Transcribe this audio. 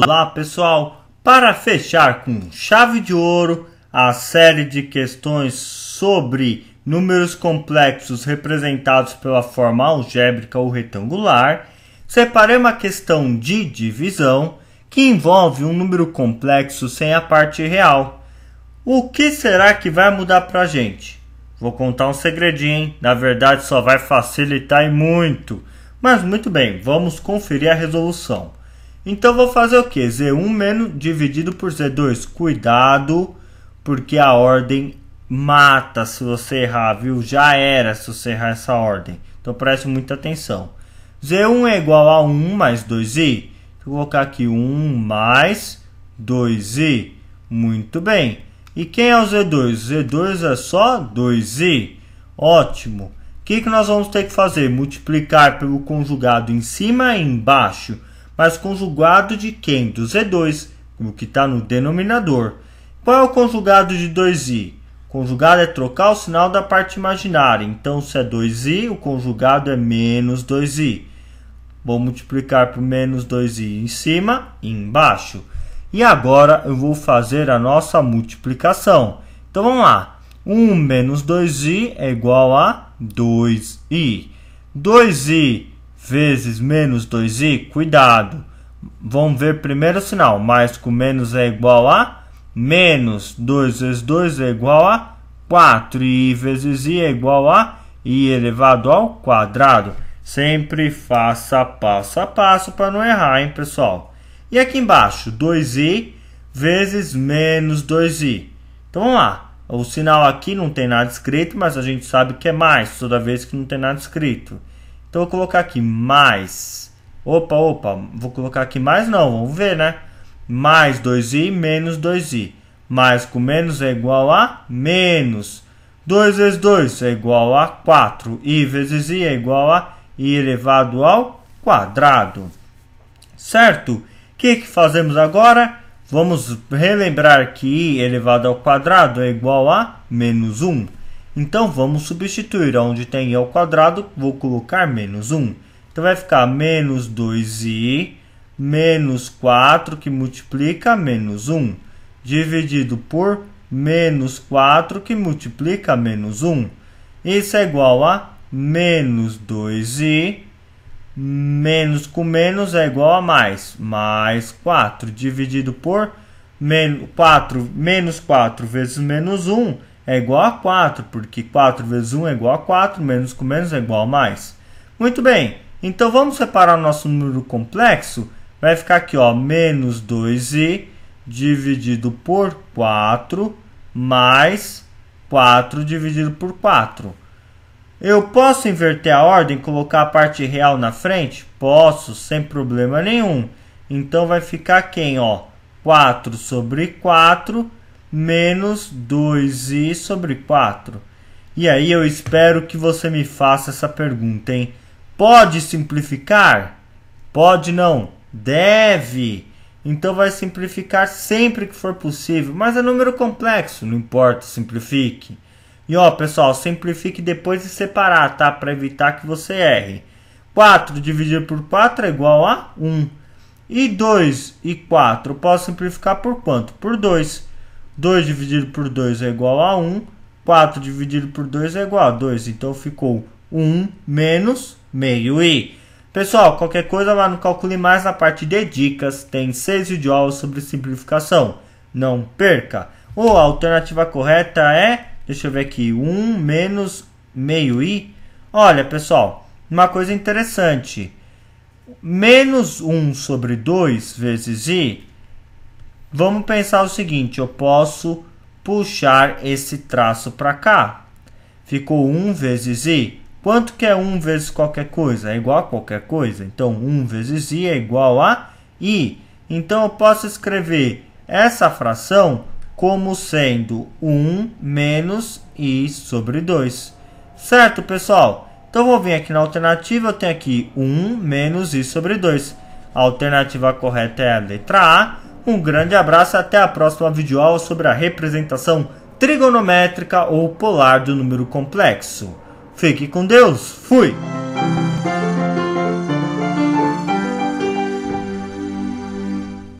Olá pessoal, para fechar com chave de ouro a série de questões sobre números complexos representados pela forma algébrica ou retangular, separei uma questão de divisão que envolve um número complexo sem a parte real. O que será que vai mudar para a gente? Vou contar um segredinho, hein? na verdade só vai facilitar e muito. Mas muito bem, vamos conferir a resolução. Então vou fazer o que? Z1 menos dividido por Z2. Cuidado, porque a ordem mata se você errar, viu? Já era se você errar essa ordem. Então preste muita atenção. Z1 é igual a 1 mais 2i. Vou colocar aqui 1 mais 2i. Muito bem. E quem é o Z2? Z2 é só 2i. Ótimo. O que, que nós vamos ter que fazer? Multiplicar pelo conjugado em cima e embaixo mas conjugado de quem? Do Z2, o que está no denominador. Qual é o conjugado de 2i? Conjugado é trocar o sinal da parte imaginária. Então, se é 2i, o conjugado é menos 2i. Vou multiplicar por menos 2i em cima e embaixo. E agora eu vou fazer a nossa multiplicação. Então, vamos lá. 1 menos 2i é igual a 2i. 2i vezes menos 2i, cuidado. Vamos ver primeiro o sinal. Mais com menos é igual a menos 2 vezes 2 é igual a 4. E i vezes i é igual a i elevado ao quadrado. Sempre faça passo a passo para não errar, hein, pessoal? E aqui embaixo, 2i vezes menos 2i. Então, vamos lá. O sinal aqui não tem nada escrito, mas a gente sabe que é mais toda vez que não tem nada escrito. Então, vou colocar aqui mais. Opa, opa, vou colocar aqui mais não, vamos ver, né? Mais 2i menos 2i. Mais com menos é igual a menos. 2 vezes 2 é igual a 4. i vezes i é igual a i elevado ao quadrado. Certo? O que, que fazemos agora? Vamos relembrar que i elevado ao quadrado é igual a menos 1. Então vamos substituir onde tem i ao quadrado, vou colocar menos 1. Então vai ficar menos 2i menos 4 que multiplica menos 1 dividido por menos 4 que multiplica menos 1. Isso é igual a menos 2i menos com menos é igual a mais, mais 4 dividido por menos 4, menos 4 vezes menos 1 é igual a 4, porque 4 vezes 1 é igual a 4, menos com menos é igual a mais. Muito bem, então vamos separar nosso número complexo. Vai ficar aqui, ó, menos 2i dividido por 4 mais 4 dividido por 4. Eu posso inverter a ordem colocar a parte real na frente? Posso, sem problema nenhum. Então vai ficar quem? Ó, 4 sobre 4 menos 2i sobre 4. E aí eu espero que você me faça essa pergunta, hein? Pode simplificar? Pode não, deve. Então vai simplificar sempre que for possível, mas é número complexo, não importa, simplifique. E ó, pessoal, simplifique depois de separar, tá? Para evitar que você erre. 4 dividido por 4 é igual a 1. E 2 e 4 eu posso simplificar por quanto? Por 2. 2 dividido por 2 é igual a 1. 4 dividido por 2 é igual a 2. Então ficou 1 menos meio i. Pessoal, qualquer coisa lá no Calcule Mais, na parte de dicas, tem 6 vídeos sobre simplificação. Não perca! Ou a alternativa correta é, deixa eu ver aqui, 1 menos meio i. Olha, pessoal, uma coisa interessante. Menos 1 sobre 2 vezes i Vamos pensar o seguinte, eu posso puxar esse traço para cá. Ficou 1 vezes i. Quanto que é 1 vezes qualquer coisa? É igual a qualquer coisa. Então, 1 vezes i é igual a i. Então, eu posso escrever essa fração como sendo 1 menos i sobre 2. Certo, pessoal? Então, vou vir aqui na alternativa, eu tenho aqui 1 menos i sobre 2. A alternativa correta é a letra A. Um grande abraço e até a próxima videoaula sobre a representação trigonométrica ou polar do número complexo. Fique com Deus, fui!